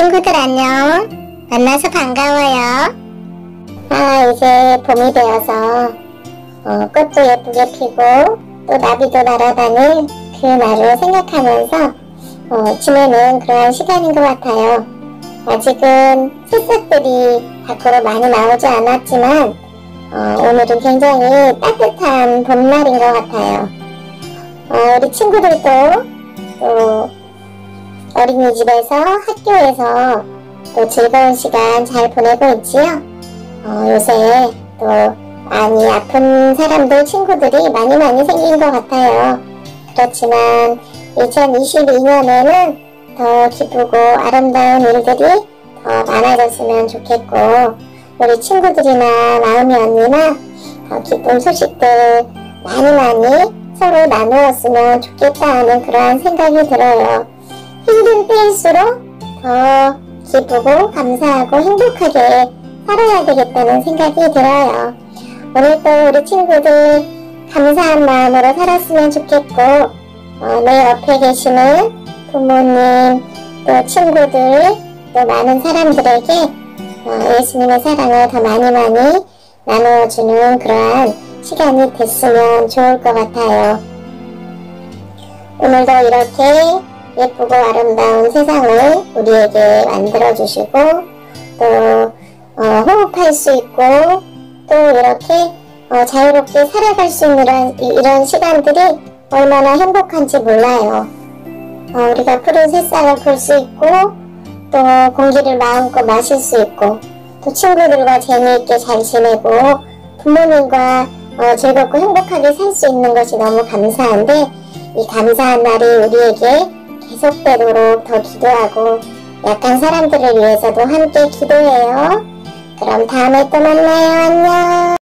친구들 안녕. 만나서 반가워요. 아, 이제 봄이 되어서 어, 꽃도 예쁘게 피고 또 나비도 날아다닐 그 날을 생각하면서 어, 지내는 그러한 시간인 것 같아요. 아직은 새싹들이 밖으로 많이 나오지 않았지만 어, 오늘은 굉장히 따뜻한 봄날인 것 같아요. 어, 우리 친구들도 또 어린이집에서 학교에서 또 즐거운 시간 잘 보내고 있지요. 어, 요새 또 많이 아픈 사람들 친구들이 많이 많이 생긴 것 같아요. 그렇지만 2022년에는 더 기쁘고 아름다운 일들이 더 많아졌으면 좋겠고 우리 친구들이나 마음이 언니나 더 기쁜 소식들 많이 많이 서로 나누었으면 좋겠다 하는 그러한 생각이 들어요. 힘든 때일수록 더 기쁘고 감사하고 행복하게 살아야 되겠다는 생각이 들어요. 오늘도 우리 친구들 감사한 마음으로 살았으면 좋겠고 어, 내 옆에 계시는 부모님 또 친구들 또 많은 사람들에게 어, 예수님의 사랑을 더 많이 많이 나누어주는 그러한 시간이 됐으면 좋을 것 같아요. 오늘도 이렇게 예쁘고 아름다운 세상을 우리에게 만들어 주시고 또 어, 호흡할 수 있고 또 이렇게 어, 자유롭게 살아갈 수 있는 이런, 이런 시간들이 얼마나 행복한지 몰라요. 어, 우리가 푸른 새싹을 볼 수 있고 또 공기를 마음껏 마실 수 있고 또 친구들과 재미있게 잘 지내고 부모님과 어, 즐겁고 행복하게 살 수 있는 것이 너무 감사한데 이 감사한 날이 우리에게 계속되도록 더 기도하고 약한 사람들을 위해서도 함께 기도해요. 그럼 다음에 또 만나요. 안녕.